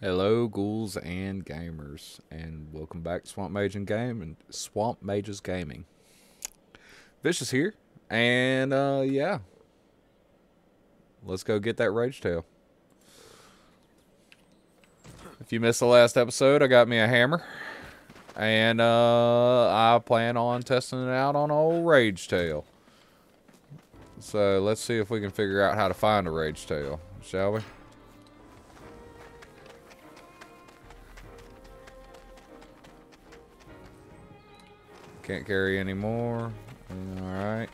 Hello, ghouls and gamers, and welcome back to Swamp Mage and Game and Swamp Mages Gaming. Vishius here, and uh, yeah, let's go get that Ragetail. If you missed the last episode, I got me a hammer, and uh, I plan on testing it out on old Ragetail. So let's see if we can figure out how to find a Ragetail, shall we? Can't carry any more. Alright.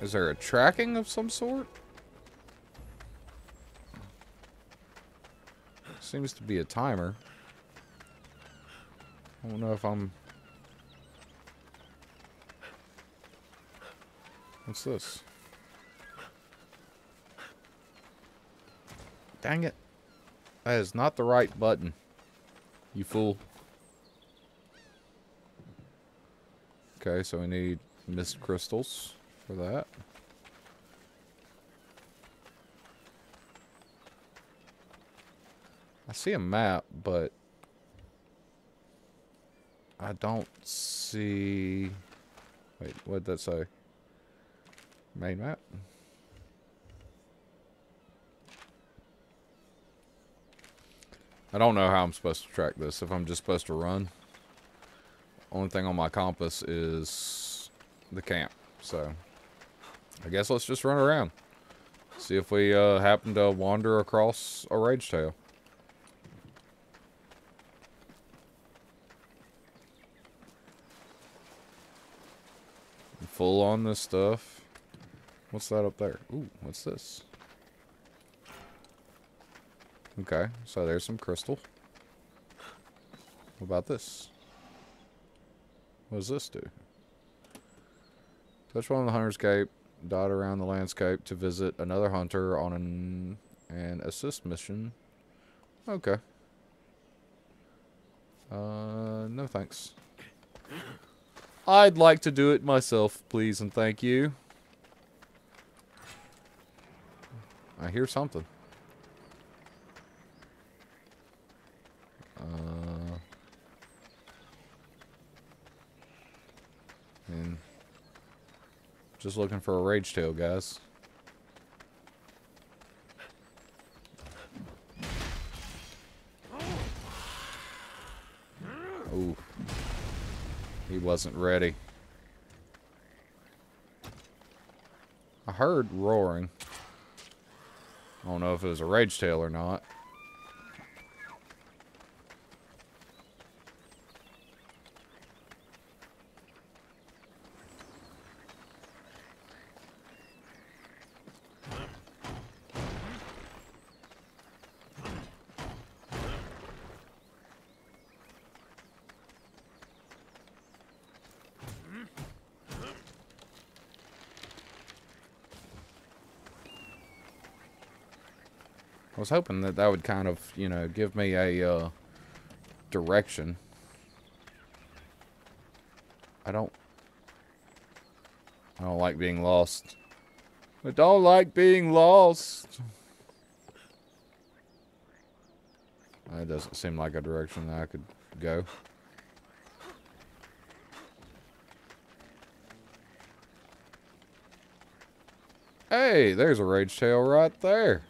Is there a tracking of some sort? Seems to be a timer. I don't know if I'm... What's this? Dang it. That is not the right button. You fool. Okay, so we need mist crystals for that. I see a map, but I don't see... Wait, what did that say? Main map? I don't know how I'm supposed to track this, if I'm just supposed to run. Only thing on my compass is the camp, so I guess let's just run around. See if we uh, happen to wander across a Ragetail. Full on this stuff. What's that up there? Ooh, what's this? Okay, so there's some crystal. What about this? What does this do? Touch one of the hunter's cape, dot around the landscape to visit another hunter on an, an assist mission. Okay. Uh, no thanks. I'd like to do it myself, please and thank you. I hear something. Uh, and just looking for a Ragetail, guys. Ooh. He wasn't ready. I heard roaring. I don't know if it was a Ragetail or not. I was hoping that that would kind of, you know, give me a uh, direction. I don't... I don't like being lost. I don't like being lost. That doesn't seem like a direction that I could go. Hey, there's a Ragetail right there.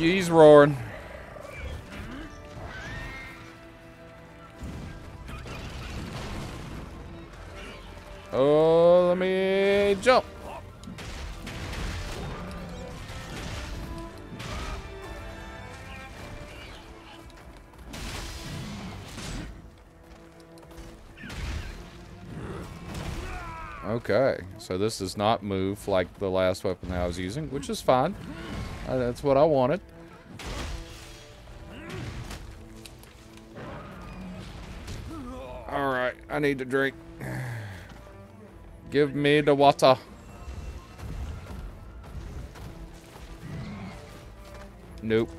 He's roaring. Oh, let me jump. Okay, so this does not move like the last weapon that I was using, which is fine. Uh, that's what I wanted. Alright, I need to drink. Give me the water. Nope.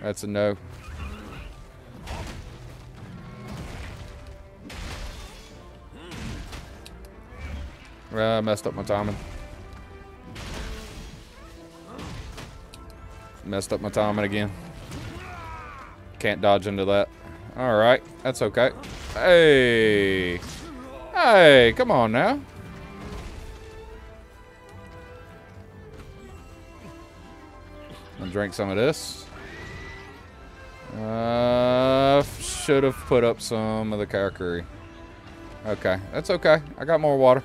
That's a no. Uh, I messed up my timing. Messed up my timing again. Can't dodge into that. Alright, that's okay. Hey! Hey, come on now. I'll drink some of this. Uh, should have put up some of the karakuri. Okay, that's okay. I got more water.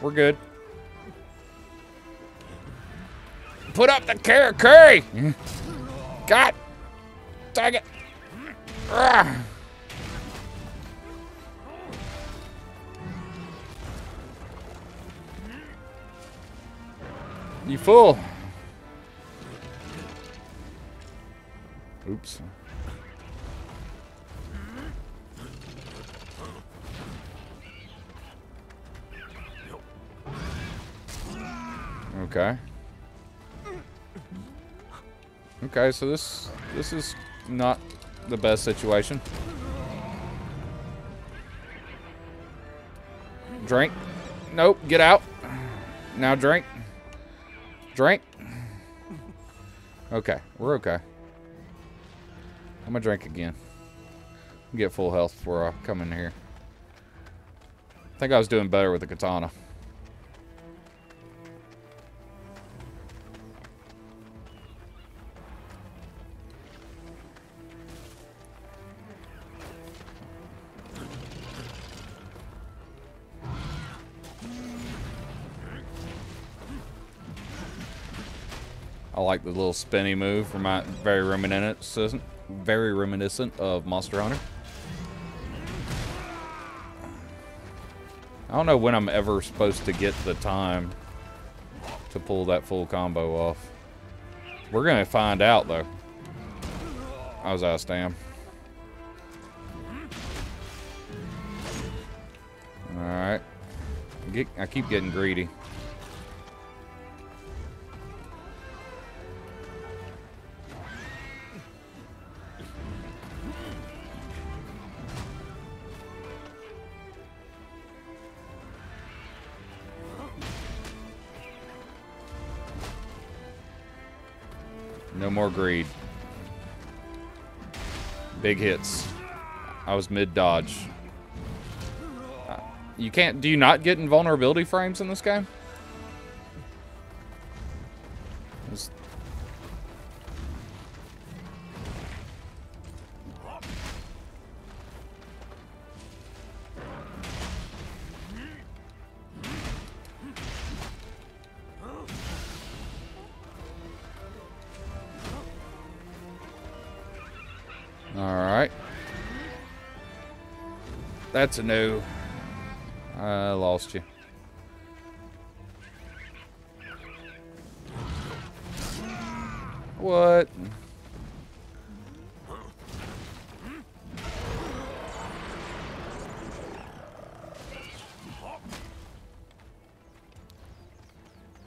We're good. Put up the karakuri! God! Dang it! Ah. You fool! Oops. Okay. Okay, so this this is not the best situation. Drink. Nope, get out. Now drink. Drink. Okay, we're okay. I'm gonna drink again. Get full health before I come in here. I think I was doing better with the katana. I like the little spinny move. from my very reminiscent, very reminiscent of Monster Hunter. I don't know when I'm ever supposed to get the time to pull that full combo off. We're gonna find out though. I was out of stam. Alright. I keep getting greedy. More greed. Big hits. I was mid-dodge. Uh, you can't... Do you not get invulnerability frames in this game? That's a no. I lost you. What?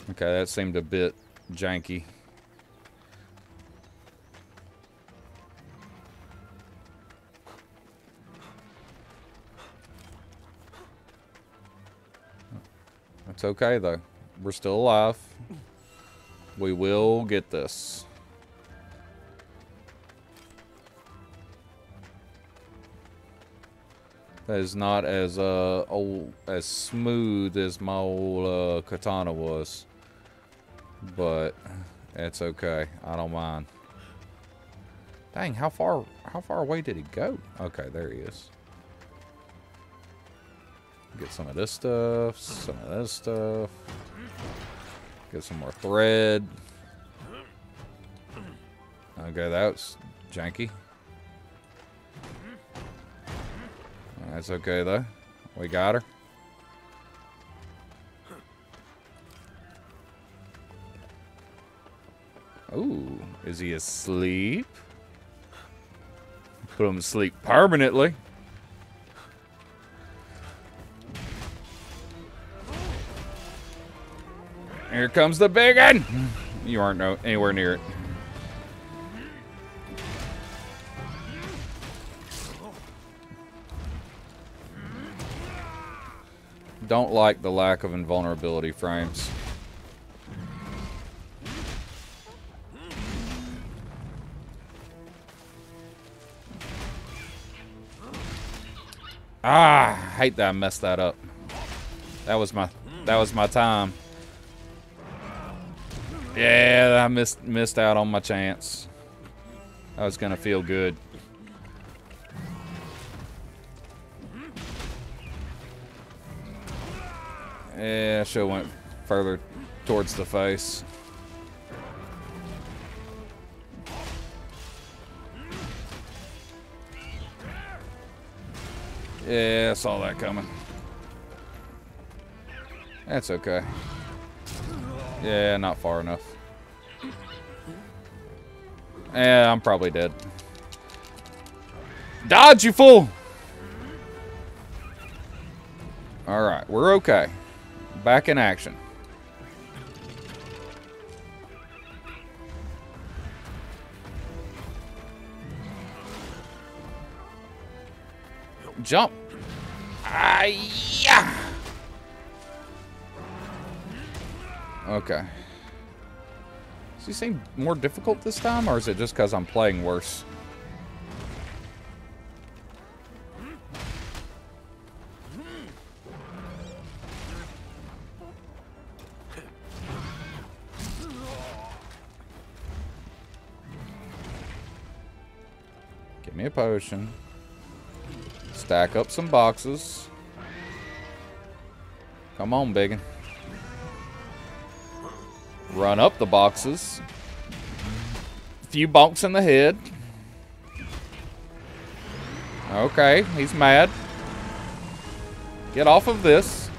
Okay, that seemed a bit janky. It's okay, though. We're still alive. We will get this. That is not as uh old as smooth as my old uh, katana was, but it's okay. I don't mind. Dang, how far how far away did he go? Okay, there he is. Get some of this stuff, some of this stuff. Get some more thread. Okay, that was janky. That's okay though. We got her. Ooh, is he asleep? Put him to sleep permanently. Here comes the big one. You aren't no anywhere near it. Don't like the lack of invulnerability frames. Ah, I hate that I messed that up. That was my that was my time. Yeah, I missed missed out on my chance. I was gonna feel good. Yeah, should have went further towards the face. Yeah, I saw that coming. That's okay. Yeah, not far enough. Yeah, I'm probably dead. Dodge, you fool! Alright, we're okay. Back in action. Jump. Ah, yeah. Okay. Does he seem more difficult this time, or is it just because I'm playing worse? Give me a potion. Stack up some boxes. Come on, biggin. Run up the boxes. Few bonks in the head. Okay, he's mad. Get off of this.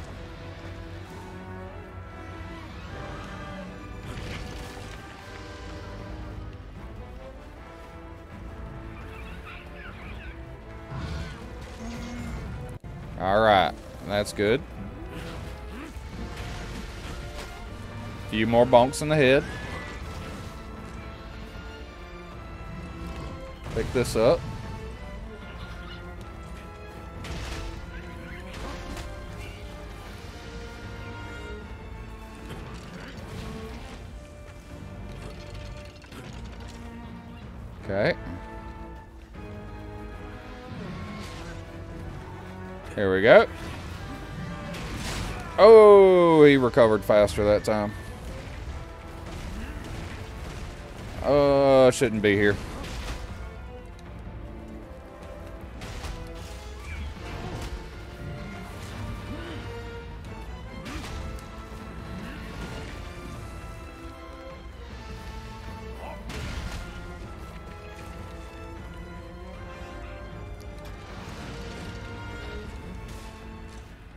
Alright, that's good. Few more bonks in the head. Pick this up. Okay. Here we go. Oh, he recovered faster that time. Uh, shouldn't be here.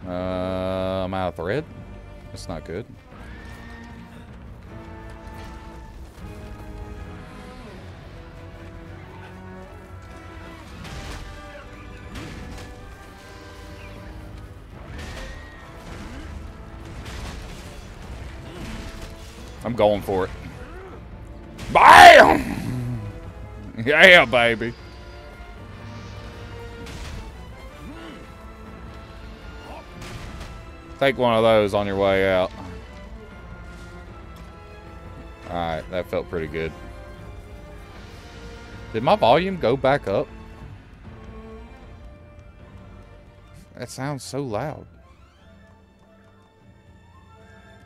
Uh, I'm out of thread. That's not good. I'm going for it. BAM! Yeah, baby. Take one of those on your way out. Alright, that felt pretty good. Did my volume go back up? That sounds so loud.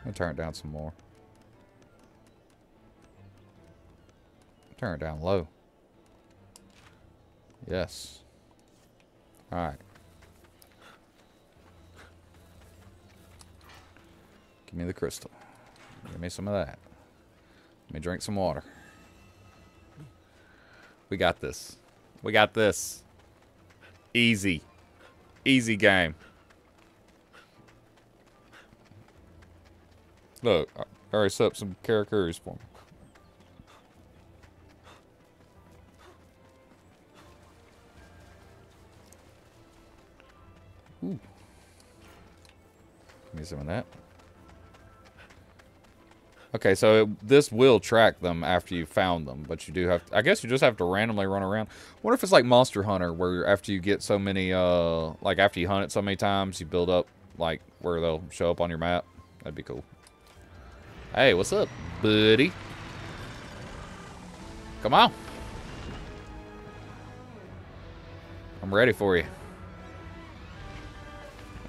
I'll turn it down some more. Turn it down low. Yes. Alright. Give me the crystal. Give me some of that. Let me drink some water. We got this. We got this. Easy. Easy game. Look, I already set up some Karakuris for me. Ooh. Give me some of that. Okay, so it, this will track them after you found them, but you do have. To, I guess you just have to randomly run around. What if it's like Monster Hunter, where after you get so many, uh, like after you hunt it so many times, you build up like where they'll show up on your map. That'd be cool. Hey, what's up, buddy? Come on. I'm ready for you.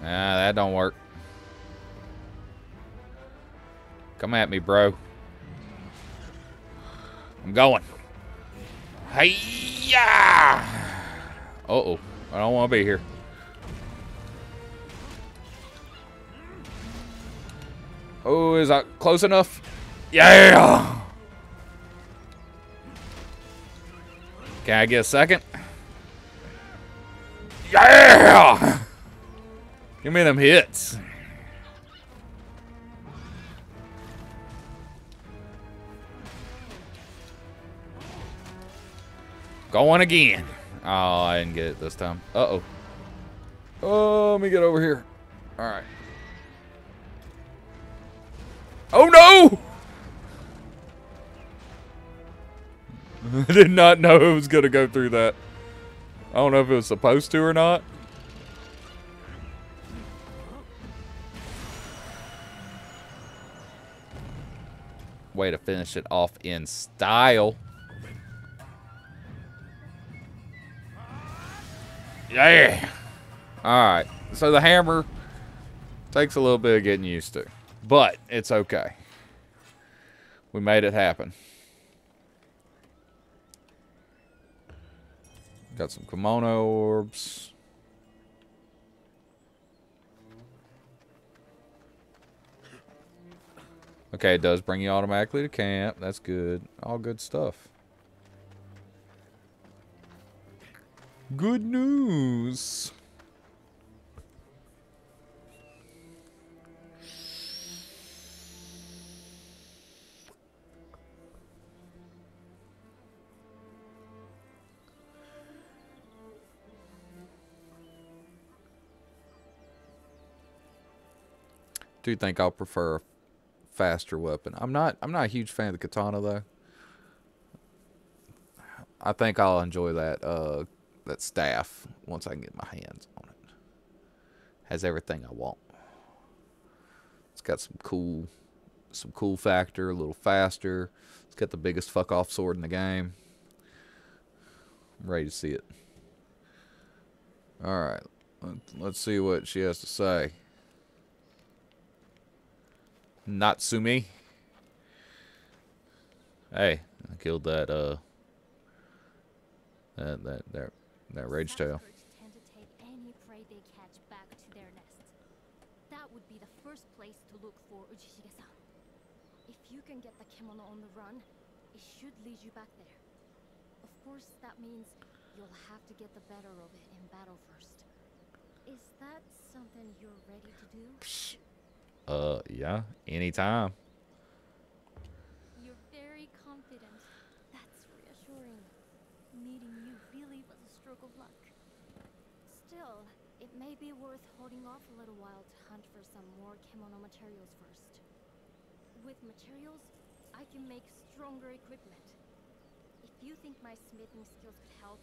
Ah, that don't work. Come at me, bro. I'm going. Hey, yeah. Uh oh, I don't want to be here. Oh, is that close enough? Yeah. Can I get a second? Yeah! Give me them hits. Going again. Oh, I didn't get it this time. Uh-oh. Oh, let me get over here. All right. Oh, no! I did not know it was going to go through that. I don't know if it was supposed to or not. Way to finish it off in style. Yeah. Alright. So the hammer takes a little bit of getting used to. But it's okay. We made it happen. Got some Kemono orbs. Okay, it does bring you automatically to camp. That's good. All good stuff. Good news. Do you think I'll prefer faster weapon. I'm not I'm not a huge fan of the katana though. I think I'll enjoy that uh that staff once I can get my hands on it. Has everything I want. It's got some cool some cool factor, a little faster. It's got the biggest fuck off sword in the game. I'm ready to see it. Alright. Let's see what she has to say. Natsumi. Hey, I killed that uh that that that that Ragetail. tend to take any prey they catch back to their nests. That would be the first place to look for Ujishige-san. If you can get the Kemono on the run, it should lead you back there. Of course, that means you'll have to get the better of it in battle first. Is that something you're ready to do? Uh, yeah, anytime. You're very confident. That's reassuring. Meeting you really was a stroke of luck. Still, it may be worth holding off a little while to hunt for some more Kemono materials first. With materials, I can make stronger equipment. If you think my smithing skills could help,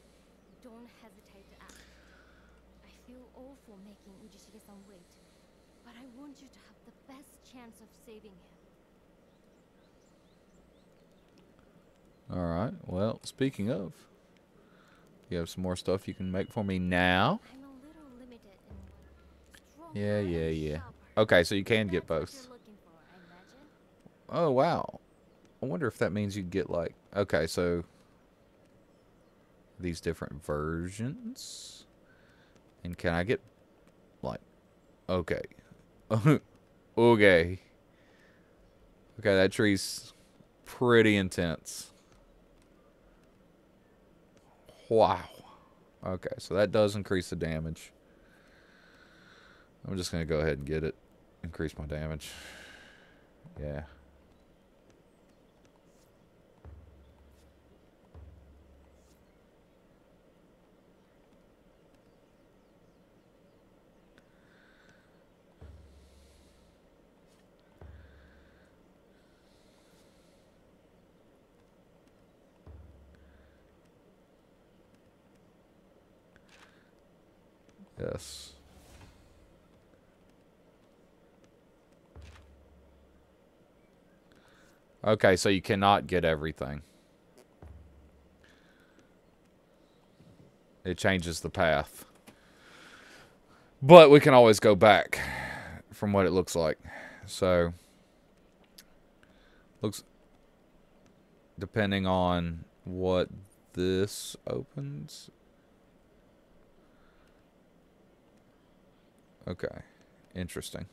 don't hesitate to ask. I feel awful making Ujishige-san wait, but I want you to have the best chance of saving him. All right. Well, speaking of, you have some more stuff you can make for me now. I'm a little limited in Yeah, yeah, yeah. Okay, so you can get both. you're looking for, I imagine. Oh wow. I wonder if that means you get like okay, so these different versions. And can I get like okay. okay. Okay, that tree's pretty intense. Wow. Okay, so that does increase the damage. I'm just going to go ahead and get it. Increase my damage. Yeah. Okay, so you cannot get everything. It changes the path. But we can always go back from what it looks like. So, looks, depending on what this opens, Okay, interesting.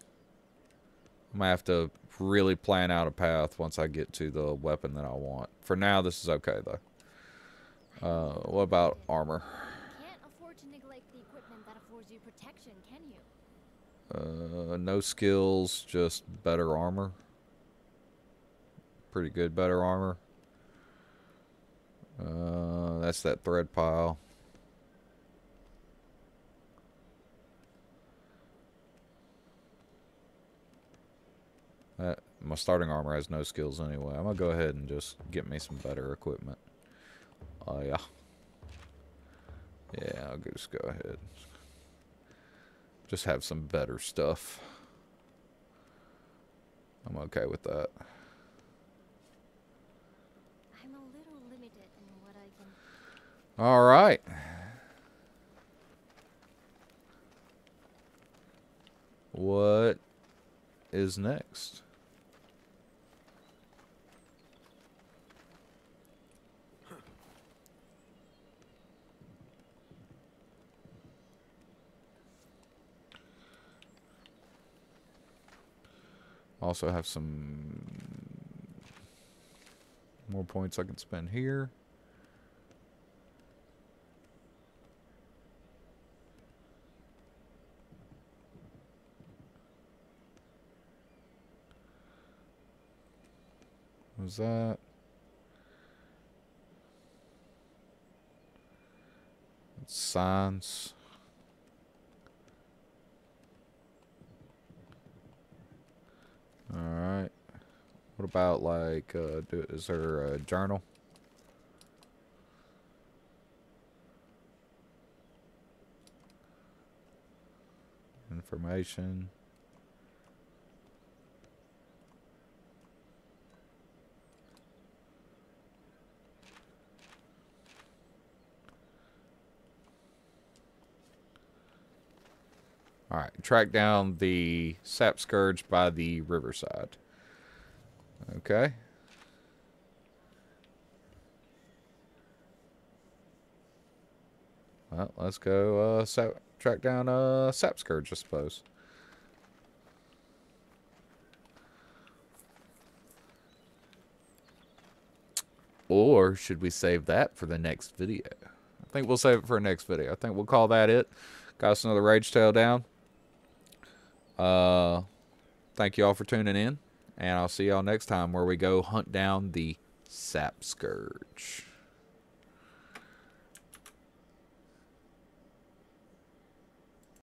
I'm going to have to really plan out a path once I get to the weapon that I want. For now, this is okay, though. Uh, what about armor? Can't afford to neglect the equipment that affords you protection, can you? Uh, no skills, just better armor. Pretty good better armor. Uh, that's that thread pile. That, my starting armor has no skills anyway. I'm gonna go ahead and just get me some better equipment. Oh, yeah. Yeah, I'll just go ahead. Just have some better stuff. I'm okay with that. I'm a little limited in what I can. All right. What is next? Also have some more points I can spend here. Was that? Signs. All right. What about like, uh, do, is there a journal? Information. All right, track down the Sapscourge by the riverside. Okay. Well, let's go uh, sap, track down uh, Sapscourge, I suppose. Or should we save that for the next video? I think we'll save it for a next video. I think we'll call that it. Got us another Ragetail down. Uh, thank you all for tuning in, and I'll see y'all next time where we go hunt down the Sapscourge.